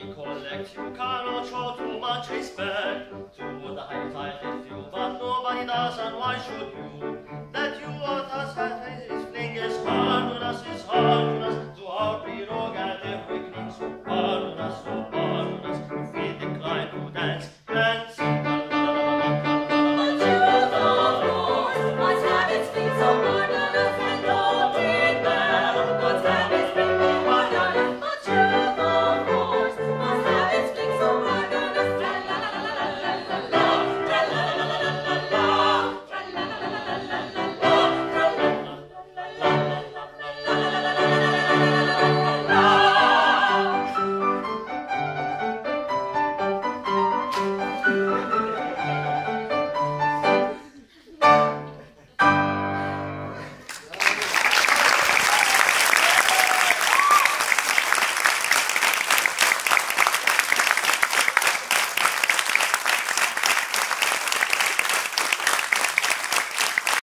Collect you cannot show too much respect to the high tide if you, but nobody does, and why should you?